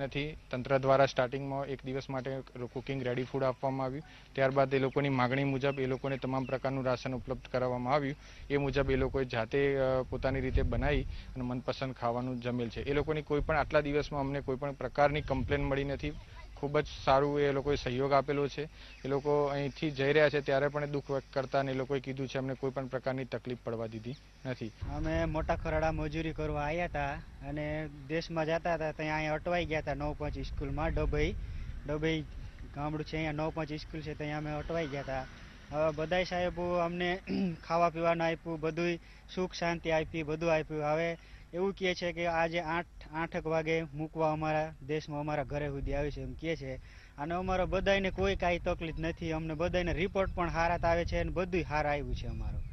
નથી. તંત્ર દ્વારા સ્ટાર્ટિંગમાં એક દિવસ માટે કુકિંગ રેડી ફૂડ આપવામાં આવ્યું. ત્યારબાદ એ લોકોની માગણી મુજબ એ લોકોને તમામ પ્રકારનું રાશન ઉપલબ્ધ કરાવવામાં આવ્યું. એ મુજબ એ લોકોએ જાતે પોતાની રીતે બનાવી અને મનપસંદ ખાવાનું જમેલ છે. એ લોકોની કોઈ પણ આટલા દિવસમાં અમને કોઈ પણ પ્રકારની કમ્પ્લેન મળી નથી. ખૂબ જ સારું એ લોકોએ સહયોગ આપેલો છે. એ લોકો અહીંથી જઈ રહ્યા છે ત્યારે પણ દુઃખ વ્યક્ત કરતા અને એ લોકોએ કીધું છે અમને કોઈ પણ પ્રકારની તકલીફ પડવા દીધી નથી. અમે મોટા ખરડા મજૂરી કરવા આવ્યા હતા અને દેશમાં જતા હતા ત્યાં અહીંયા અટવાઈ ગયા હતા નવ પાંચ સ્કૂલમાં. ડબઈ ડબઈ ગામડું છે અહીંયા નવ પાંચ સ્કૂલ છે ત્યાં અમે અટવાઈ ગયા હતા હવે બધાય સાહેબો અમને ખાવા પીવાનું આપ્યું, બધુંય સુખ શાંતિ આપી, બધું આપ્યું. હવે એવું કહે છે કે આજે આઠ આઠક વાગે મૂકવા અમારા દેશમાં અમારા ઘરે સુધી આવી છે એમ કહે છે. અને અમારા બધાયને કોઈ કાંઈ તકલીફ નથી. અમને બધાયને રિપોર્ટ પણ હારા જ આવે છે અને બધુંય હાર આવ્યું છે અમારું.